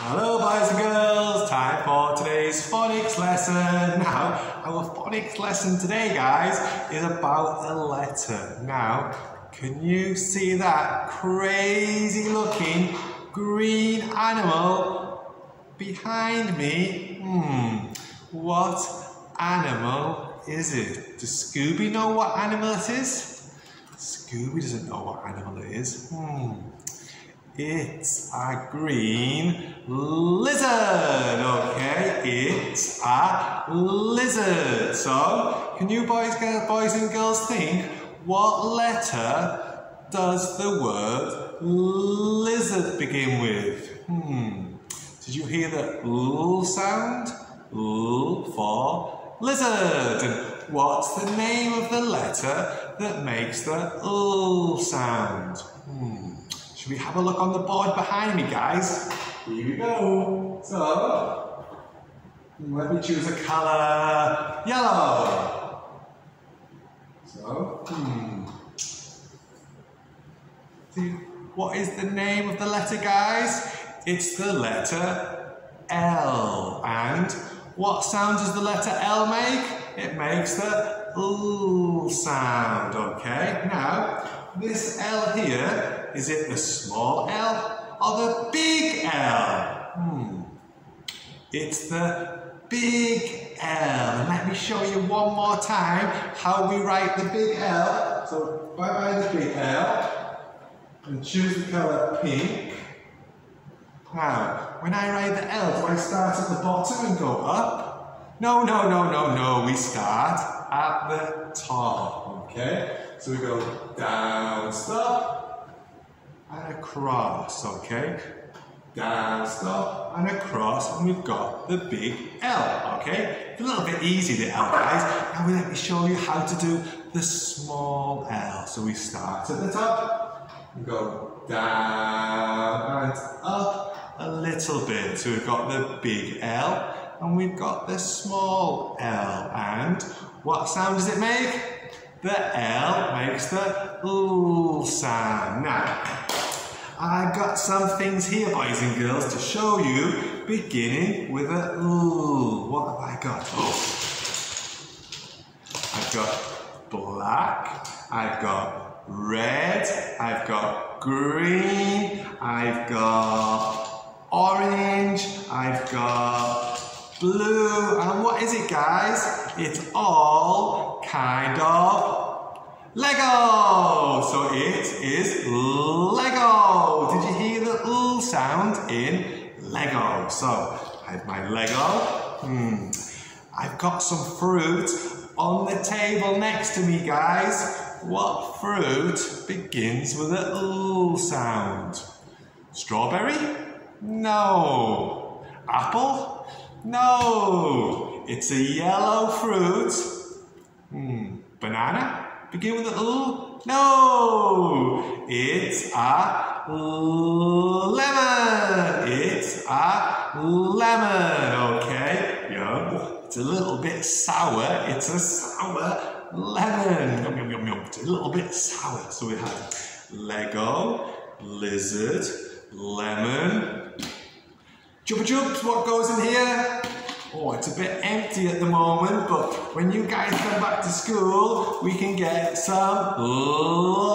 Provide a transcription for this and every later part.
Hello boys and girls, time for today's phonics lesson. Now, our phonics lesson today guys is about a letter. Now, can you see that crazy looking green animal behind me? Hmm, what animal is it? Does Scooby know what animal it is? Scooby doesn't know what animal it is. Hmm. It's a green lizard, okay? It's a lizard. So, can you boys, boys and girls think what letter does the word lizard begin with? Hmm. Did you hear the l sound? L for lizard. And what's the name of the letter that makes the l sound? Hmm. Should we have a look on the board behind me, guys? Here we go. So, let me choose a colour. Yellow. So, hmm. What is the name of the letter, guys? It's the letter L. And what sound does the letter L make? It makes the L sound, okay? Now, this L here, is it the small L or the big L? Hmm. It's the big L. Let me show you one more time how we write the big L. So bye bye the big L and choose the colour pink. Now, when I write the L, do I start at the bottom and go up? No, no, no, no, no. We start at the top, okay? So we go down, stop, and across, okay? Down, stop, and across, and we've got the big L, okay? It's a little bit easy, the L, guys. Now we let me show you how to do the small L. So we start at the top, we go down and up a little bit. So we've got the big L, and we've got the small L. And what sound does it make? The L makes the L sound. Now, I've got some things here, boys and girls, to show you, beginning with a L. What have I got? Oh. I've got black, I've got red, I've got green, I've got orange, I've got blue, and what is it, guys? It's all kind of Lego. So it is Lego. Did you hear the L sound in Lego? So I have my Lego. Hmm. I've got some fruit on the table next to me, guys. What fruit begins with a L sound? Strawberry? No. Apple? No. It's a yellow fruit. Hmm. Banana? Begin with a L? No. It's a lemon. It's a lemon. Okay. Yeah. It's a little bit sour. It's a sour lemon. Yum, yum, yum, yum. It's a little bit sour. So we have Lego, lizard, lemon. Chupa chups, what goes in here? Oh, it's a bit empty at the moment, but when you guys come back to school, we can get some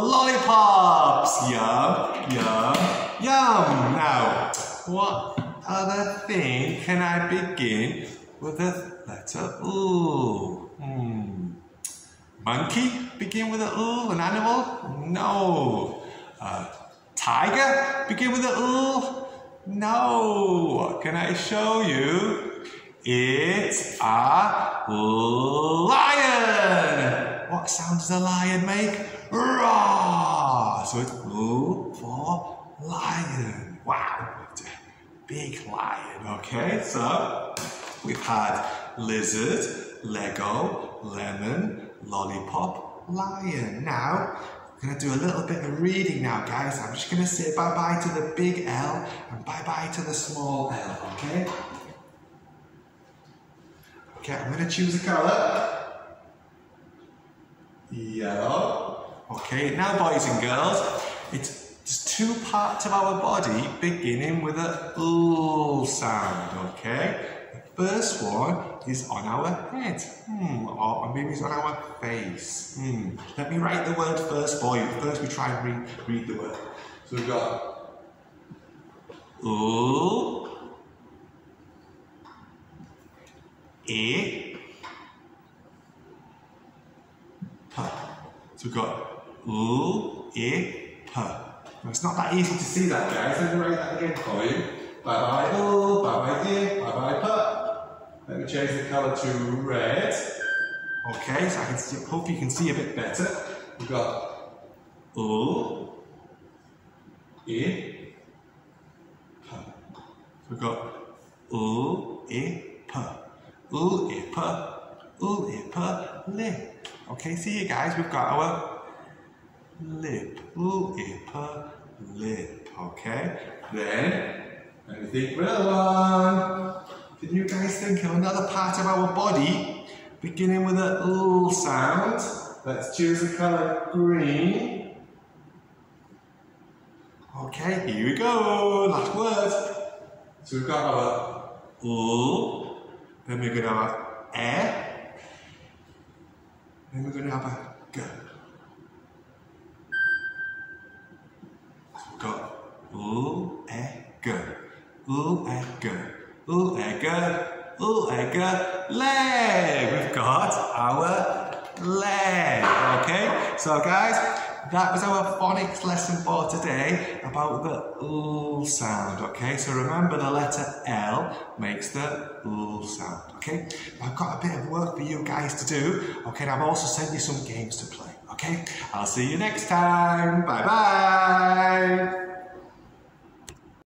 lollipops. Yum, yum, yum. Now, what other thing can I begin with a letter L? Hmm. Monkey? Begin with a L? An animal? No. Uh, tiger? Begin with an a L? No. Can I show you? It's a lion. What sound does a lion make? Roar. So it's L for lion. Wow, big lion. Okay, so we've had lizard, Lego, lemon, lollipop, lion. Now, I'm to do a little bit of reading now, guys. I'm just to say bye-bye to the big L and bye-bye to the small L, okay? Okay, I'm to choose a colour. Yellow. Okay, now boys and girls, it's two parts of our body beginning with a L sound, okay? The first one is on our head, hmm, or maybe it's on our face. Hmm. Let me write the word first for you. First we try and read, read the word. So we've got L, E, P. So we've got L, E, P. Now, it's not that easy to see that, guys. Let me write that again for you. Bye bye L, bye bye E, bye bye P. Let me change the colour to red. Okay, so I can see, hope you can see a bit better. We've got L, E, P. So we've got L, E, P. L, E, P. L, E, P. Lip. Okay, see you guys, we've got our lip. L, E, P. Lip. Okay, then another one. Can you guys think of another part of our body beginning with a L sound? Let's choose the colour green. Okay, here we go. Last word. So we've got our L, then we're to have E, then we're going to have a G. So we've got L, E, G. L, E, G. L, E, G. L, E, G. Leg. We've got our leg. Okay, so guys, that was our phonics lesson for today about the L sound. Okay, so remember the letter L makes the L sound. Okay, I've got a bit of work for you guys to do. Okay, and I've also sent you some games to play. Okay, I'll see you next time. Bye bye.